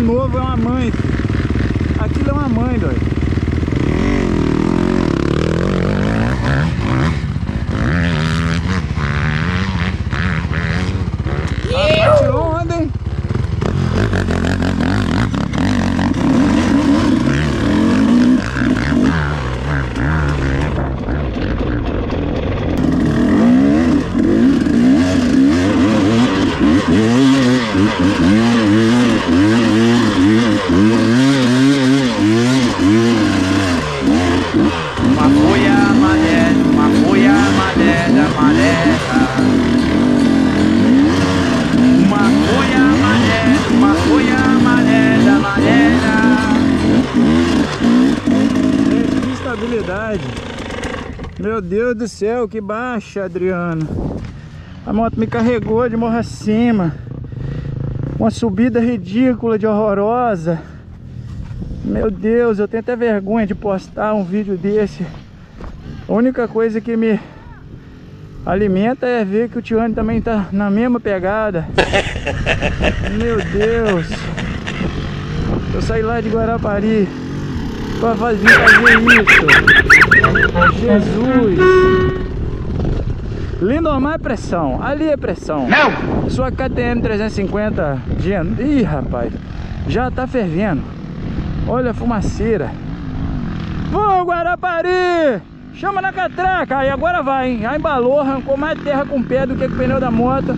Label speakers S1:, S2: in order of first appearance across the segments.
S1: novo é uma mãe. Aquilo é uma mãe, doido. Estabilidade. Meu Deus do céu, que baixa, Adriano. A moto me carregou de morro acima. Uma subida ridícula de horrorosa. Meu Deus, eu tenho até vergonha de postar um vídeo desse. A única coisa que me alimenta é ver que o Tiane também tá na mesma pegada. Meu Deus. Eu saí lá de Guarapari para fazer, fazer isso. Jesus. Lindomar é pressão, ali é pressão.
S2: Não!
S1: Sua KTM 350 de... Ih, rapaz, já tá fervendo. Olha a fumaceira. Vou, Guarapari! Chama na catraca! Aí agora vai, hein? Já embalou, arrancou mais terra com o pé do que com o pneu da moto.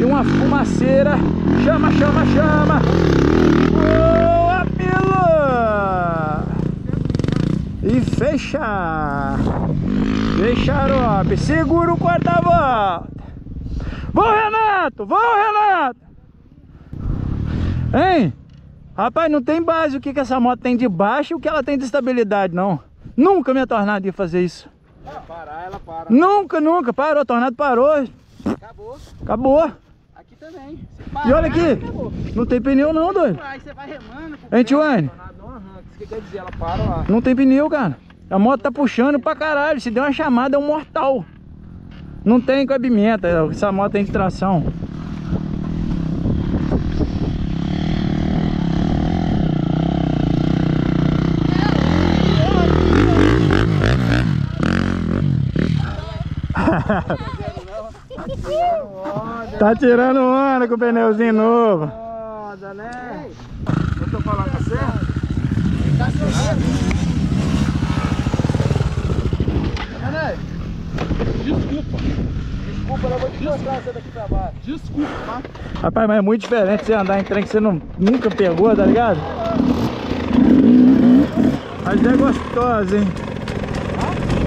S1: E uma fumaceira. Chama, chama, chama! Boa, E fecha! Fecharope! Segura o quarta volta! Vou, Renato! Vou, Renato! Hein? Rapaz, não tem base o que, que essa moto tem de baixo e o que ela tem de estabilidade, não. Nunca minha tornado ia fazer isso.
S3: Ela parar, ela para.
S1: Nunca, nunca. Parou, a tornado parou.
S3: Acabou.
S1: Acabou.
S3: Aqui também. Se
S1: E olha
S3: parar,
S1: aqui.
S3: Acabou.
S1: Não tem pneu não, doido.
S3: Aí você vai remando.
S1: Hein,
S3: pé, que quer dizer, ela para lá.
S1: Não tem pneu, cara. A moto tá puxando pra caralho. Se der uma chamada, é um mortal. Não tem cabimento. Essa moto tem de tração. Tá tirando onda com o pneuzinho novo.
S3: Foda, né? Eu tô falando com Desculpa. Desculpa, eu vou te mostrar. Desculpa?
S1: Rapaz, mas é muito diferente você andar em trem que você não, nunca pegou, tá ligado? Mas é gostoso, hein?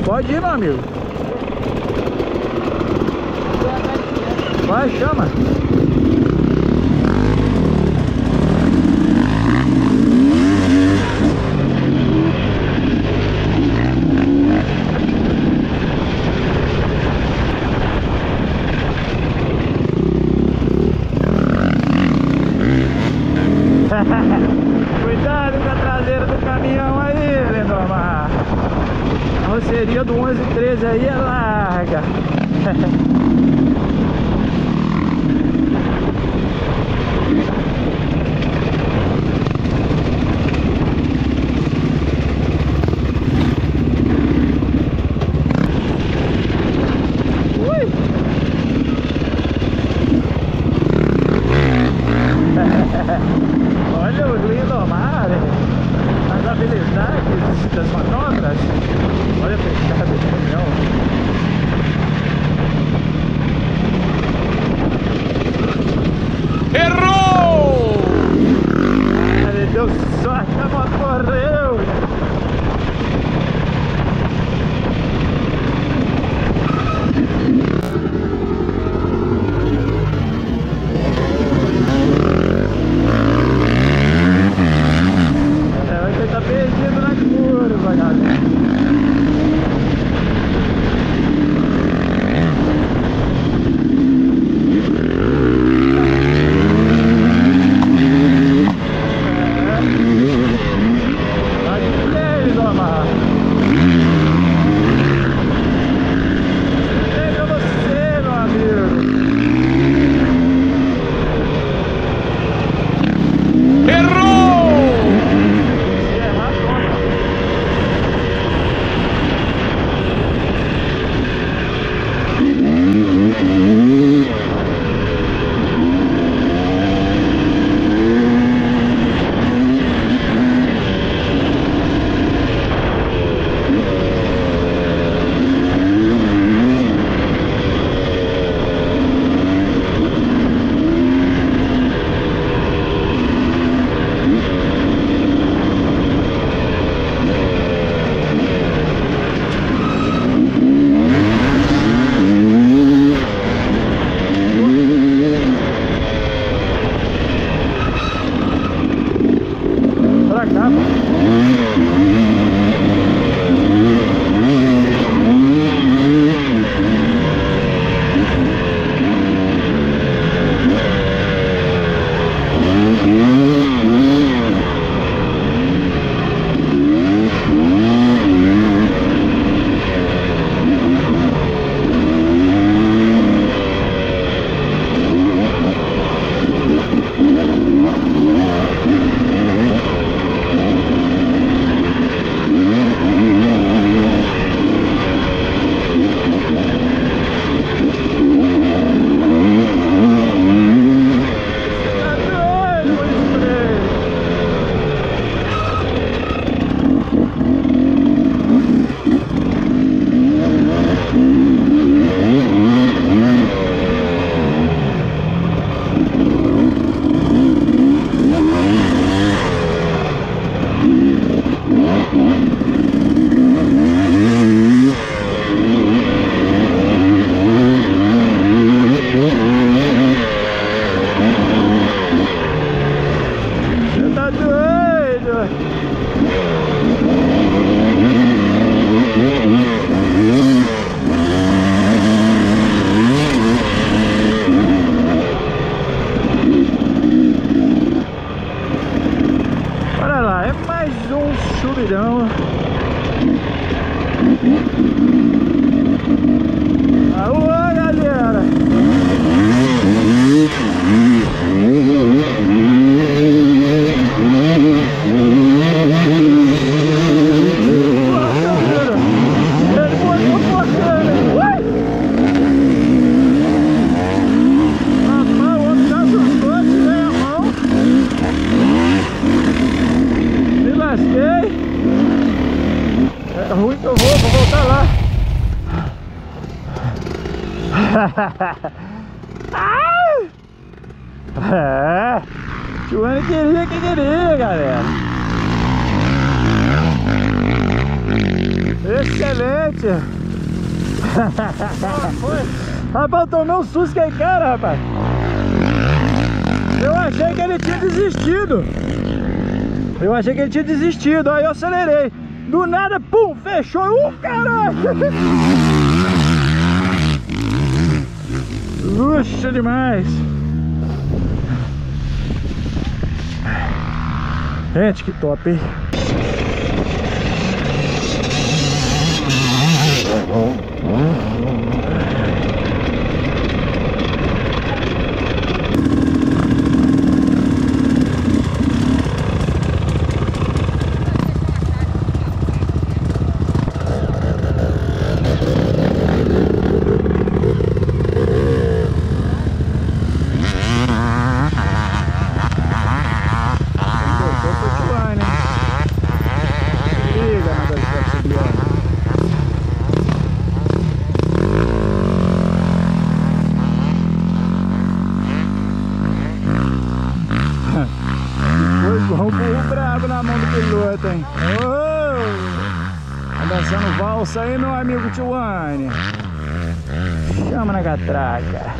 S1: Pode ir, meu amigo. Vai, chama. Cuidado com a traseira do caminhão aí, Lindomar. A roceria do 11 13 aí é larga. Ai! É, Joana queria que queria, galera. Excelente! rapaz, eu tomei um susto que cara, rapaz. Eu achei que ele tinha desistido. Eu achei que ele tinha desistido, aí eu acelerei. Do nada, pum, fechou. Uh, caralho! Luxa demais. Gente, que top, hein? Voltou pro outline, hein? Liga, nada de flexibilidade. Foi bom burro brabo na mão do piloto, hein? Ô! Tá valsa aí, meu amigo Tijuane. Chama na catraca.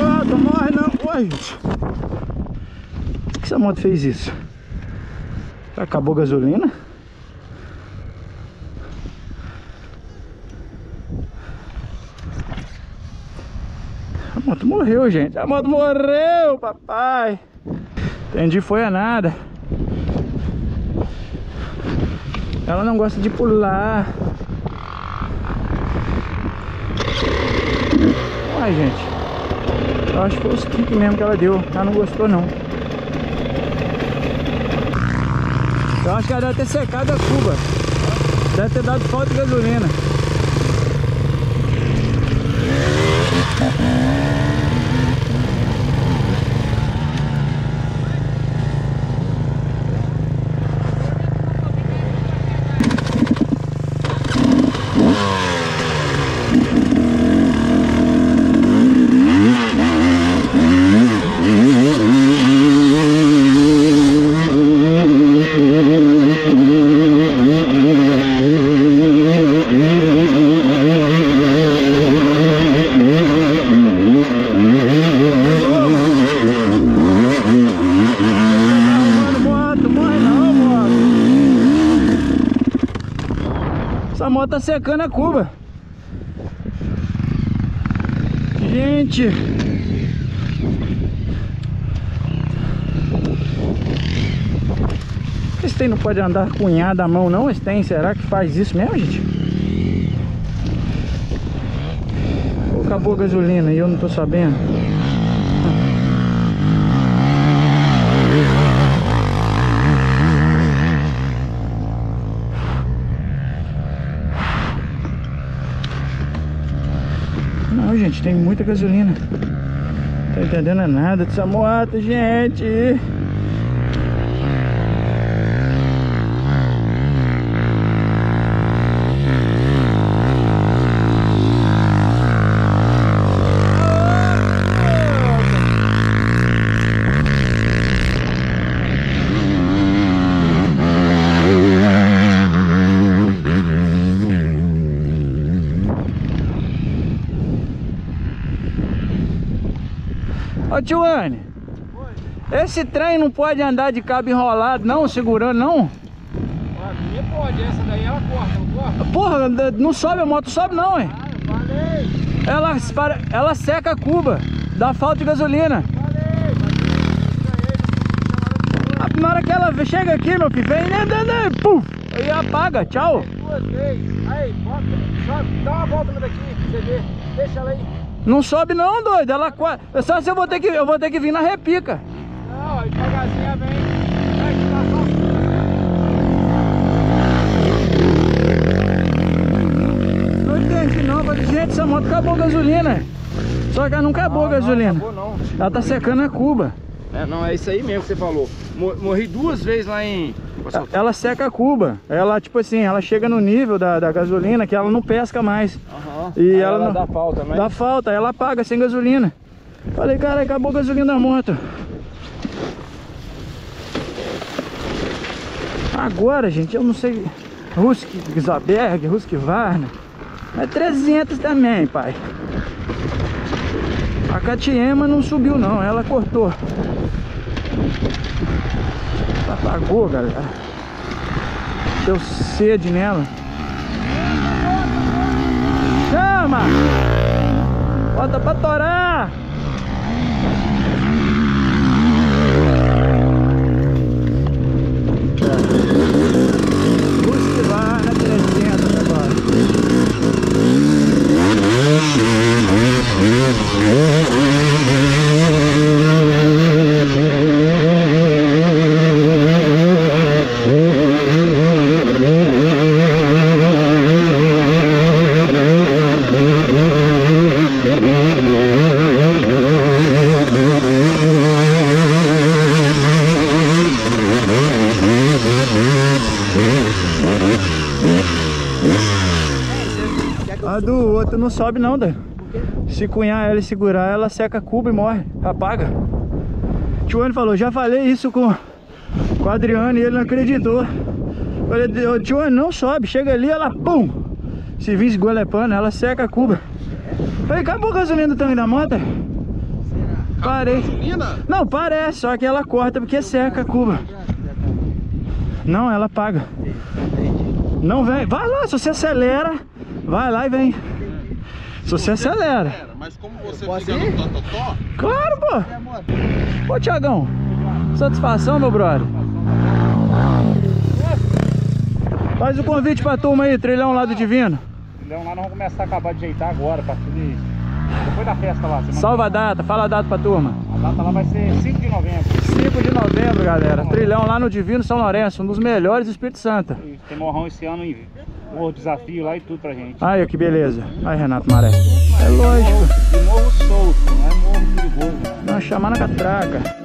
S1: Morre não, morre não. Oi, gente. Por que essa moto fez isso? Acabou a gasolina? A moto morreu, gente. A moto morreu, papai. Entendi, foi a nada. Ela não gosta de pular. Ai, gente. Eu acho que foi os kicks mesmo que ela deu. Ela não gostou, não. Eu acho que ela deve ter secado a cuba. Deve ter dado falta de gasolina. Moto tá secando a cuba. Gente. Esse tem não pode andar cunhado à mão não? Esse tem, será que faz isso mesmo, gente? Ou acabou a gasolina e eu não tô sabendo? Não, gente, tem muita gasolina. Tô entendendo nada dessa moto, gente. Ô Tiwane, esse trem não pode andar de cabo enrolado não, segurando não?
S3: A minha pode, essa daí ela corta, não corta?
S1: Porra, não sobe, a moto sobe não, hein?
S3: Ah, eu falei,
S1: Ela, para- ela seca a cuba, dá falta de gasolina.
S3: falei, mas
S1: Na hora que ela chega aqui, meu filho, vem, né, né, né, puf, e apaga, tchau.
S3: duas vezes. Aí, bota, sobe, dá uma volta daqui pra você ver. Deixa ela aí.
S1: Não sobe não, doido, ela qua- só se eu vou ter que eu vou ter que vir na repica.
S3: Não, aí devagarzinho vem.
S1: Não entendi não, falei, gente, essa moto acabou a gasolina. Só que ela não acabou a gasolina.
S3: Não, não.
S1: Ela tá secando a cuba.
S3: É, não, é isso aí mesmo que você falou. Mo- Morri duas vezes lá em...
S1: Ela seca a cuba. Ela, tipo assim, ela chega no nível da, da gasolina que ela não pesca mais.
S3: Aham.
S1: E
S3: Aí
S1: ela não-
S3: dá falta, né?
S1: Dá falta, ela apaga sem gasolina. Falei, cara, acabou a gasolina da moto. Agora, gente, eu não sei. Husky Zaberg, Husky Varna. É 300 também, pai. A Catiema não subiu, não. Ela cortou. Apagou, galera. Deu sede nela. Chama! Bota pra torar! Não sobe não, Dan. Se cunhar ela e segurar, ela seca a cuba e morre, apaga. Tio falou, já falei isso com, com o Adriano e ele não acreditou. Falei, "Ô, tio não sobe, chega ali, ela pum! Se vir esgolepando, ela seca a cuba. Falei, acabou a gasolina do tanque da moto? Parei. Não, parece, só que ela corta porque seca a cuba. Não, ela apaga. Não vem. Vai lá, se você acelera, vai lá e vem. Se você acelera.
S4: Mas como você fica no tototó,
S1: Claro, pô. Ô, Tiagão. Satisfação, meu brother. Faz o convite pra turma aí, trilhão lá do Divino.
S3: Então lá nós vamos começar a acabar de ajeitar agora, a partir de... Depois da festa lá.
S1: Salva a data, fala a data pra turma.
S3: A data lá vai ser 5 de novembro.
S1: 5 de novembro, galera. Trilhão lá no Divino São Lourenço, um dos melhores do Espírito Santo.
S3: E tem morrão esse ano em morro desafio lá e tudo pra gente.
S1: Aí, que beleza. Aí, Renato Maré. É lógico.
S3: E morro solto, não é morro perigoso. Não.
S1: Chamar na catraca.